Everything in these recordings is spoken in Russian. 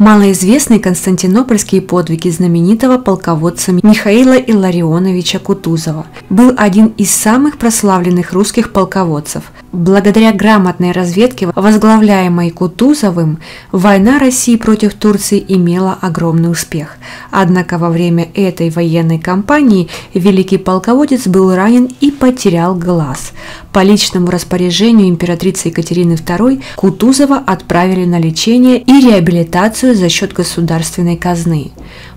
Малоизвестные константинопольские подвиги знаменитого полководца Михаила Илларионовича Кутузова. Был один из самых прославленных русских полководцев. Благодаря грамотной разведке, возглавляемой Кутузовым, война России против Турции имела огромный успех. Однако во время этой военной кампании великий полководец был ранен и потерял глаз. По личному распоряжению императрицы Екатерины II Кутузова отправили на лечение и реабилитацию за счет государственной казны.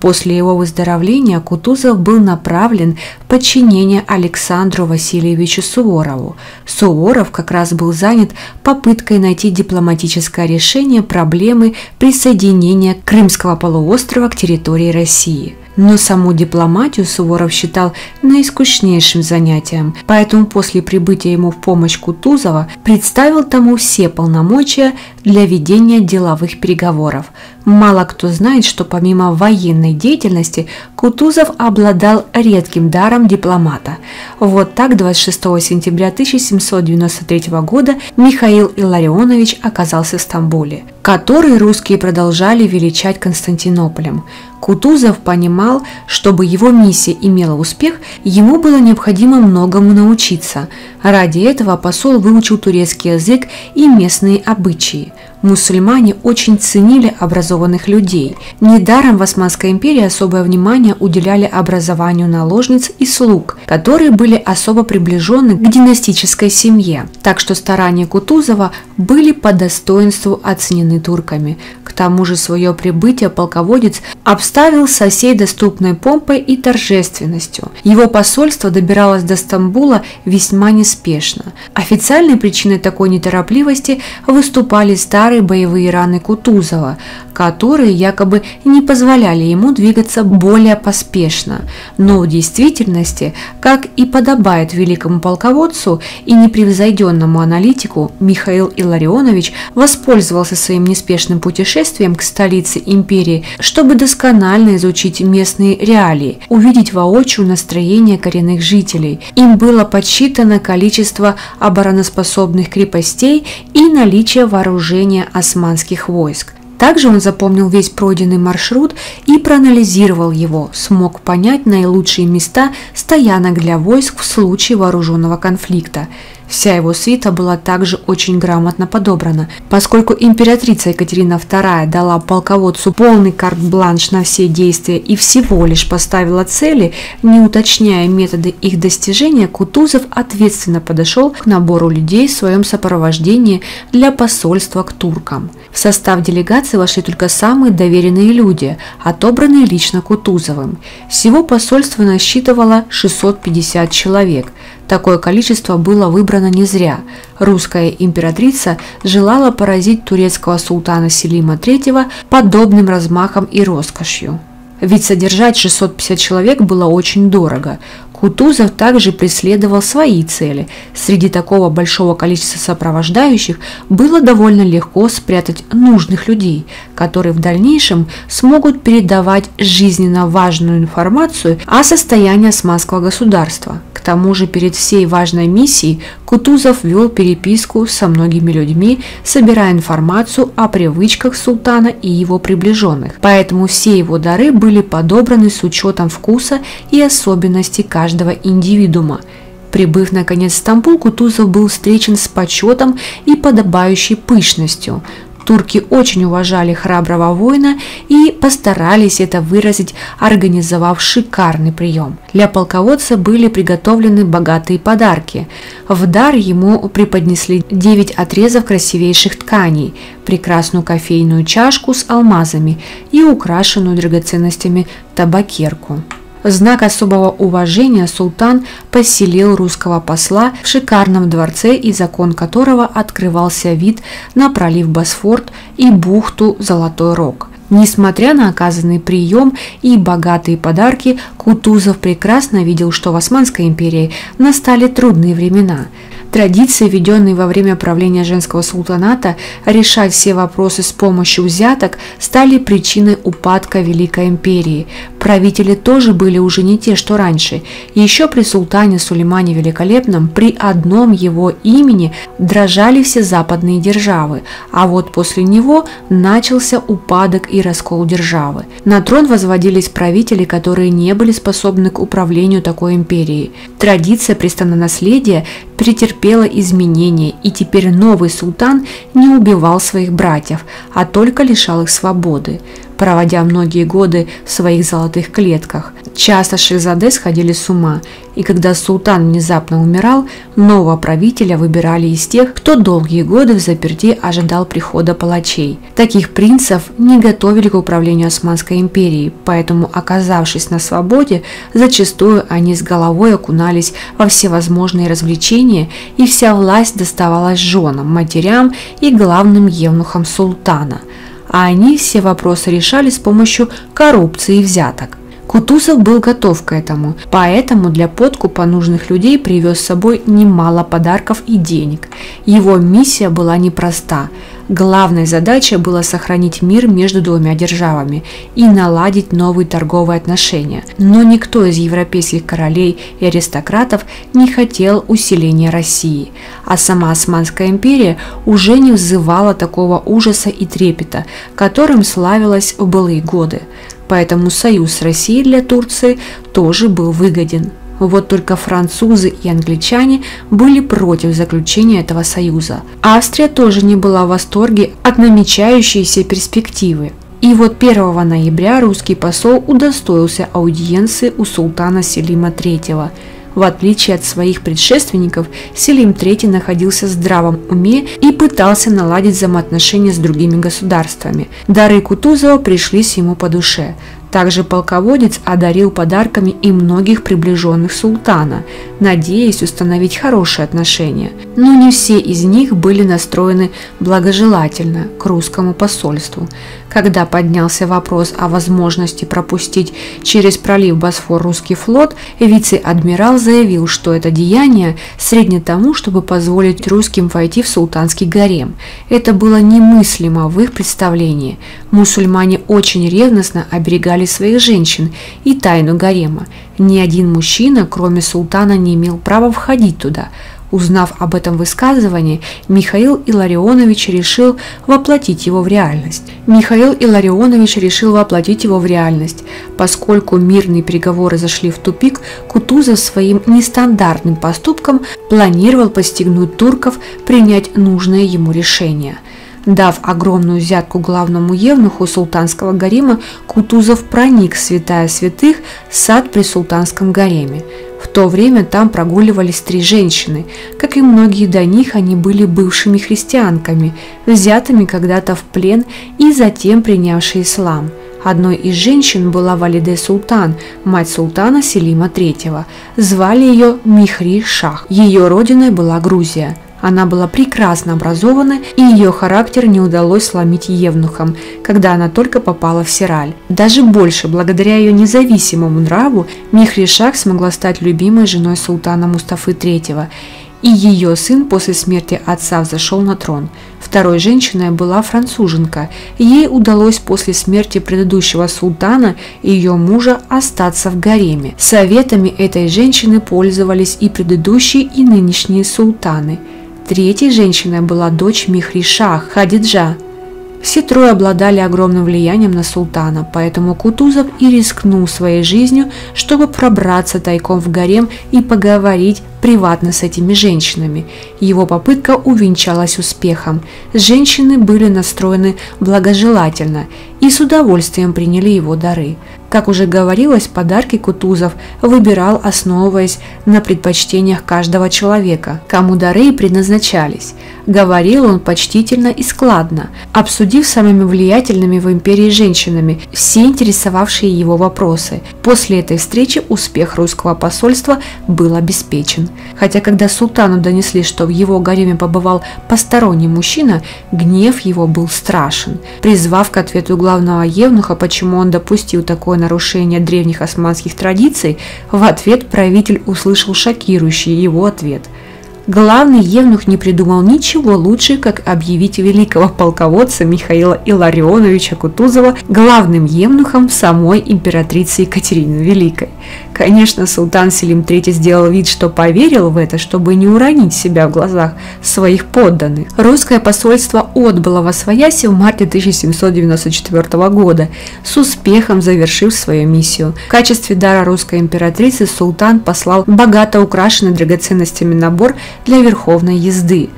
После его выздоровления Кутузов был направлен в подчинение Александру Васильевичу Суворову. Суворов как раз был занят попыткой найти дипломатическое решение проблемы присоединения Крымского полуострова к территории России – но саму дипломатию Суворов считал наискучнейшим занятием, поэтому после прибытия ему в помощь Кутузова представил тому все полномочия для ведения деловых переговоров. Мало кто знает, что помимо военной деятельности Кутузов обладал редким даром дипломата. Вот так 26 сентября 1793 года Михаил Илларионович оказался в Стамбуле, который русские продолжали величать Константинополем. Кутузов понимал, чтобы его миссия имела успех, ему было необходимо многому научиться. Ради этого посол выучил турецкий язык и местные обычаи. Мусульмане очень ценили образованных людей. Недаром в Османской империи особое внимание уделяли образованию наложниц и слуг, которые были особо приближены к династической семье. Так что старания Кутузова были по достоинству оценены турками. К тому же свое прибытие полководец обставил со доступной помпой и торжественностью. Его посольство добиралось до Стамбула весьма неспешно. Официальной причиной такой неторопливости выступали старые старые боевые раны Кутузова, которые якобы не позволяли ему двигаться более поспешно. Но в действительности, как и подобает великому полководцу и непревзойденному аналитику, Михаил Илларионович воспользовался своим неспешным путешествием к столице империи, чтобы досконально изучить местные реалии, увидеть воочию настроение коренных жителей. Им было подсчитано количество обороноспособных крепостей и наличие вооружения османских войск. Также он запомнил весь пройденный маршрут и проанализировал его, смог понять наилучшие места стоянок для войск в случае вооруженного конфликта – Вся его свита была также очень грамотно подобрана, поскольку императрица Екатерина II дала полководцу полный карт-бланш на все действия и всего лишь поставила цели, не уточняя методы их достижения, Кутузов ответственно подошел к набору людей в своем сопровождении для посольства к туркам. В состав делегации вошли только самые доверенные люди, отобранные лично Кутузовым. Всего посольство насчитывало 650 человек – Такое количество было выбрано не зря. Русская императрица желала поразить турецкого султана Селима III подобным размахом и роскошью. Ведь содержать 650 человек было очень дорого. Кутузов также преследовал свои цели. Среди такого большого количества сопровождающих было довольно легко спрятать нужных людей, которые в дальнейшем смогут передавать жизненно важную информацию о состоянии османского государства. Тому же перед всей важной миссией Кутузов вел переписку со многими людьми, собирая информацию о привычках султана и его приближенных. Поэтому все его дары были подобраны с учетом вкуса и особенностей каждого индивидуума. Прибыв наконец в Стамбул, Кутузов был встречен с почетом и подобающей пышностью. Турки очень уважали храброго воина и постарались это выразить, организовав шикарный прием. Для полководца были приготовлены богатые подарки. В дар ему преподнесли 9 отрезов красивейших тканей, прекрасную кофейную чашку с алмазами и украшенную драгоценностями табакерку. В знак особого уважения султан поселил русского посла в шикарном дворце, из окон которого открывался вид на пролив Босфорт и бухту Золотой Рог. Несмотря на оказанный прием и богатые подарки, Кутузов прекрасно видел, что в Османской империи настали трудные времена – Традиции, введенные во время правления женского султаната, решать все вопросы с помощью взяток, стали причиной упадка Великой империи. Правители тоже были уже не те, что раньше. Еще при султане Сулеймане Великолепном при одном его имени дрожали все западные державы, а вот после него начался упадок и раскол державы. На трон возводились правители, которые не были способны к управлению такой империей. Традиция престононаследия претерпела изменения, и теперь новый султан не убивал своих братьев, а только лишал их свободы проводя многие годы в своих золотых клетках. Часто шахзаде сходили с ума, и когда султан внезапно умирал, нового правителя выбирали из тех, кто долгие годы в заперти ожидал прихода палачей. Таких принцев не готовили к управлению Османской империей, поэтому, оказавшись на свободе, зачастую они с головой окунались во всевозможные развлечения, и вся власть доставалась женам, матерям и главным евнухам султана – а они все вопросы решали с помощью коррупции и взяток. Кутузов был готов к этому, поэтому для подкупа нужных людей привез с собой немало подарков и денег. Его миссия была непроста. Главной задачей было сохранить мир между двумя державами и наладить новые торговые отношения. Но никто из европейских королей и аристократов не хотел усиления России, а сама Османская империя уже не вызывала такого ужаса и трепета, которым славилась в былые годы поэтому союз с Россией для Турции тоже был выгоден. Вот только французы и англичане были против заключения этого союза. Австрия тоже не была в восторге от намечающейся перспективы. И вот 1 ноября русский посол удостоился аудиенции у султана Селима III – в отличие от своих предшественников, Селим III находился в здравом уме и пытался наладить взаимоотношения с другими государствами. Дары Кутузова пришлись ему по душе. Также полководец одарил подарками и многих приближенных султана, надеясь установить хорошие отношения. Но не все из них были настроены благожелательно к русскому посольству. Когда поднялся вопрос о возможности пропустить через пролив Босфор русский флот, вице-адмирал заявил, что это деяние средне тому, чтобы позволить русским войти в султанский гарем. Это было немыслимо в их представлении. Мусульмане очень ревностно оберегали своих женщин и тайну гарема. Ни один мужчина, кроме султана, не имел права входить туда – Узнав об этом высказывании, Михаил Илларионович решил воплотить его в реальность. Михаил Илларионович решил воплотить его в реальность. Поскольку мирные переговоры зашли в тупик, Кутузов своим нестандартным поступком планировал постигнуть турков принять нужное ему решение – Дав огромную взятку главному евнуху султанского гарема, Кутузов проник в святая святых сад при султанском гареме. То время там прогуливались три женщины. Как и многие до них, они были бывшими христианками, взятыми когда-то в плен и затем принявшие ислам. Одной из женщин была Валиде Султан, мать султана Селима III. Звали ее Михри Шах. Ее родиной была Грузия. Она была прекрасно образована, и ее характер не удалось сломить евнухам, когда она только попала в Сираль. Даже больше, благодаря ее независимому нраву, Михришах смогла стать любимой женой султана Мустафы III, и ее сын после смерти отца взошел на трон. Второй женщиной была француженка. Ей удалось после смерти предыдущего султана и ее мужа остаться в гареме. Советами этой женщины пользовались и предыдущие, и нынешние султаны – Третьей женщиной была дочь Михриша Хадиджа. Все трое обладали огромным влиянием на султана, поэтому Кутузов и рискнул своей жизнью, чтобы пробраться тайком в гарем и поговорить приватно с этими женщинами. Его попытка увенчалась успехом. Женщины были настроены благожелательно и с удовольствием приняли его дары. Как уже говорилось, подарки Кутузов выбирал, основываясь на предпочтениях каждого человека, кому дары и предназначались. Говорил он почтительно и складно, обсудив с самыми влиятельными в империи женщинами все интересовавшие его вопросы. После этой встречи успех русского посольства был обеспечен. Хотя когда султану донесли, что в его гареме побывал посторонний мужчина, гнев его был страшен. Призвав к ответу главного евнуха, почему он допустил такое нарушение древних османских традиций, в ответ правитель услышал шокирующий его ответ. Главный евнух не придумал ничего лучше, как объявить великого полководца Михаила Илларионовича Кутузова главным евнухом самой императрицы Екатерины Великой. Конечно, султан Селим III сделал вид, что поверил в это, чтобы не уронить себя в глазах своих подданных. Русское посольство отбыло во свояси в марте 1794 года, с успехом завершив свою миссию. В качестве дара русской императрицы султан послал богато украшенный драгоценностями набор для верховной езды.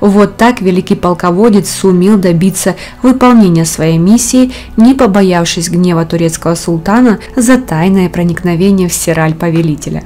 Вот так великий полководец сумел добиться выполнения своей миссии, не побоявшись гнева турецкого султана за тайное проникновение в Сираль повелителя.